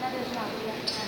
那就是两个月。